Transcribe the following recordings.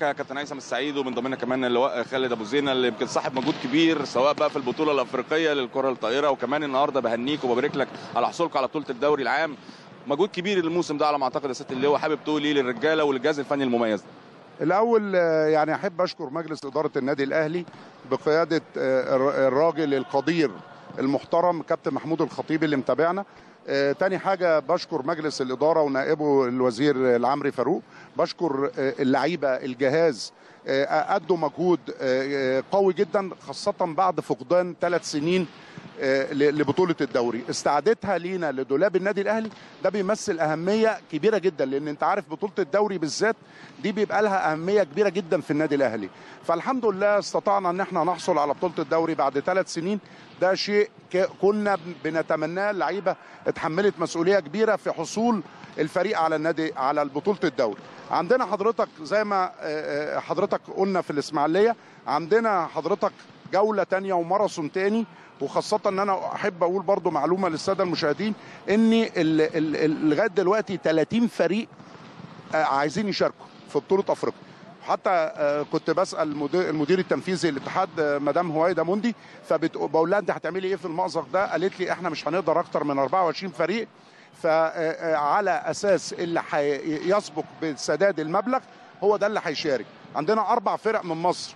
معاك كابتن هيثم السعيد ومن ضمننا كمان اللواء خالد أبو زينة اللي يمكن صاحب مجهود كبير سواء بقى في البطولة الأفريقية للكرة الطائرة وكمان النهارده بهنيك وببارك لك على حصولك على بطولة الدوري العام. مجهود كبير الموسم ده على ما أعتقد يا سيادة اللواء حابب تقول إيه للرجالة وللجهاز الفني المميز؟ الأول آه، يعني أحب أشكر مجلس إدارة النادي الأهلي بقيادة آه، الر- الراجل القدير المحترم كابتن محمود الخطيب اللي متابعنا. آه، تاني حاجة بشكر مجلس الإدارة ونائبه الوزير العمري فاروق. بشكر آه، اللعيبة الجهاز آه، أدوا مجهود آه، آه، قوي جدا خاصة بعد فقدان ثلاث سنين آه، ل- لبطولة الدوري. استعادتها لينا لدولاب النادي الأهلي ده بيمثل أهمية كبيرة جدا لأن أنت عارف بطولة الدوري بالذات دي بيبقى لها أهمية كبيرة جدا في النادي الأهلي. فالحمد لله استطعنا أن إحنا نحصل على بطولة الدوري بعد ثلاث سنين. ده شيء كنا بن- بنتمناه. اللعيبة اتحملت مسؤولية كبيرة في حصول الفريق على النادي على بطولة الدوري. عندنا حضرتك زي ما آه، آه، حضرتك قلنا في الإسماعيلية عندنا حضرتك جولة تانية وماراثون تاني وخاصة إن أنا أحب أقول برضو معلومة للسادة المشاهدين إن لغاية دلوقتي 30 فريق آه، عايزين يشاركوا في بطولة أفريقيا حتى آه، كنت بسأل المدير, التنفيذي للاتحاد آه، مدام هويدا موندي فبقول لها أنت هتعملي إيه في المأزق ده؟ قالت لي إحنا مش هنقدر أكتر من 24 فريق فعلى أساس اللي حي- يسبق بسداد المبلغ هو ده اللي هيشارك. عندنا أربع فرق من مصر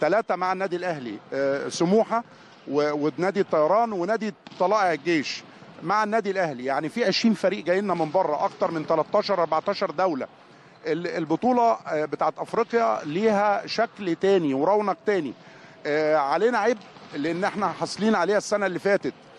ثلاثة مع النادي الاهلي آه، سموحة ونادي الطيران ونادي طلائع الجيش مع النادي الاهلي. يعني في 20 فريق جاي لنا من بره أكتر من 13 14 دولة. ال- البطولة آه، بتاعت افريقيا ليها شكل تاني ورونق تاني. آه، علينا عيب لأن إحنا حاصلين عليها السنة اللي فاتت. آه، آه،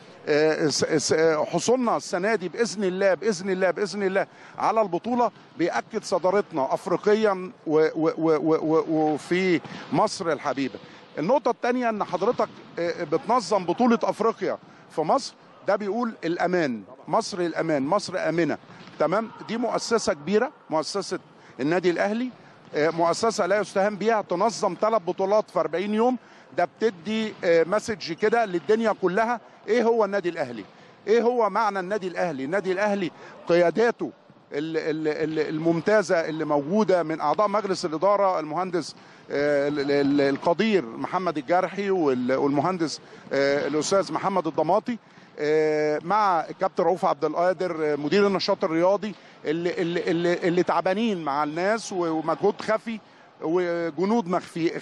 حصولنا السنة دي بإذن الله بإذن الله بإذن الله على البطولة بيأكد صدارتنا افريقيا وفي مصر الحبيبة. النقطة الثانية إن حضرتك آه، بتنظم بطولة أفريقيا في مصر ده بيقول الأمان مصر الأمان مصر آمنة. تمام؟ دي مؤسسة كبيرة مؤسسة النادي الأهلي آه، مؤسسة لا يستهان بيها تنظم ثلاث بطولات في 40 يوم ده بتدي آه، مسج كده للدنيا كلها. إيه هو النادي الأهلي؟ إيه هو معنى النادي الأهلي؟ النادي الأهلي قياداته ال- ال- ال- الممتازة اللي موجودة من أعضاء مجلس الإدارة المهندس آه، ال- ال- القدير محمد الجرحي وال- والمهندس آه، الأستاذ محمد الضماطي آه، مع الكابتن رؤوف عبد القادر آه، مدير النشاط الرياضي اللي اللي, اللي تعبانين مع الناس ومجهود خفي وجنود مخفي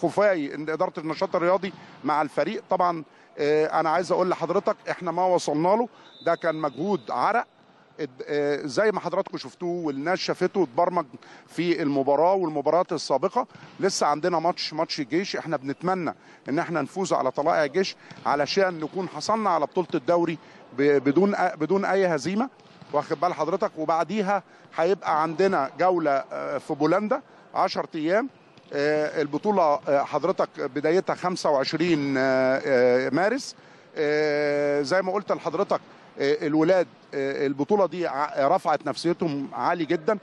خفاي إدارة النشاط الرياضي مع الفريق. طبعا آه، أنا عايز أقول لحضرتك إحنا ما وصلنا له. ده كان مجهود عرق. آه، زي ما حضراتكم شفتوه والناس شافته اتبرمج في المباراة والمباريات السابقة. لسه عندنا ماتش ماتش الجيش إحنا بنتمنى إن إحنا نفوز على طلائع الجيش علشان نكون حصلنا على بطولة الدوري بدون بدون أي هزيمة. واخد بال حضرتك؟ وبعديها هيبقى عندنا جولة آه، في بولندا. 10 أيام. آه، البطولة آه، حضرتك بدايتها 25 آه، مارس. زي ما قلت لحضرتك الولاد البطولة دي رفعت نفسيتهم عالي جدا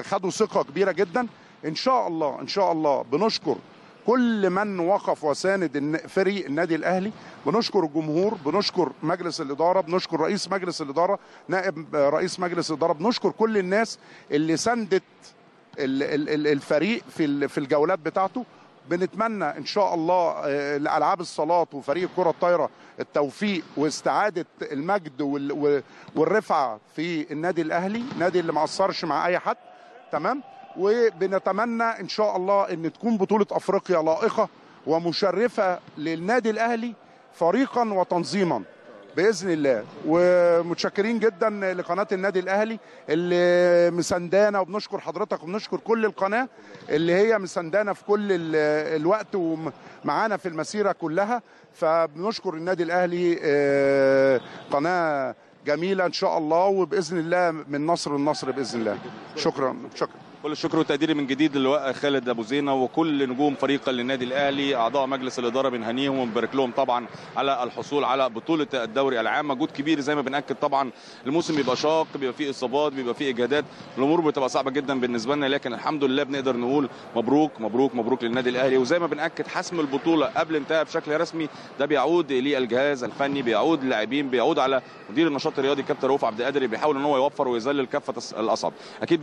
خدوا ثقة كبيرة جدا. إن شاء الله إن شاء الله بنشكر كل من وقف وساند فريق النادي الأهلي. بنشكر الجمهور بنشكر مجلس الإدارة بنشكر رئيس مجلس الإدارة نائب رئيس مجلس الإدارة بنشكر كل الناس اللي ال- الفريق في في الجولات بتاعته. بنتمنى إن شاء الله آه، لألعاب الصالات وفريق الكرة الطايرة التوفيق واستعادة المجد والرفعة في النادي الأهلي نادي اللي ما قصرش مع أي حد. تمام؟ وبنتمنى إن شاء الله إن تكون بطولة أفريقيا لائقة ومشرفة للنادي الأهلي فريقا وتنظيما. بإذن الله. ومتشكرين جدا لقناة النادي الأهلي اللي مساندانا وبنشكر حضرتك وبنشكر كل القناة اللي هي مساندانا في كل ال- الوقت ومعانا في المسيرة كلها. فبنشكر النادي الأهلي آه، قناة جميلة إن شاء الله وبإذن الله من نصر لنصر بإذن الله. شكرا شكرا. كل الشكر والتقدير من جديد للواء خالد أبو زينة وكل نجوم فريق النادي الأهلي أعضاء مجلس الإدارة بنهنيهم ونبارك لهم طبعا على الحصول على بطولة الدوري العام. مجهود كبير زي ما بنأكد طبعا الموسم بيبقى شاق بيبقى فيه إصابات بيبقى فيه إجهادات. الأمور بتبقى صعبة جدا بالنسبة لنا لكن الحمد لله بنقدر نقول مبروك مبروك مبروك للنادي الأهلي. وزي ما بنأكد حسم البطولة قبل انتهاء بشكل رسمي ده بيعود للجهاز الفني بيعود للاعبين بيعود على مدير النشاط الرياضي كابتن رؤوف عبد القادر بيحاول إن هو يوفر ويذلل كافة الأصعب. أكيد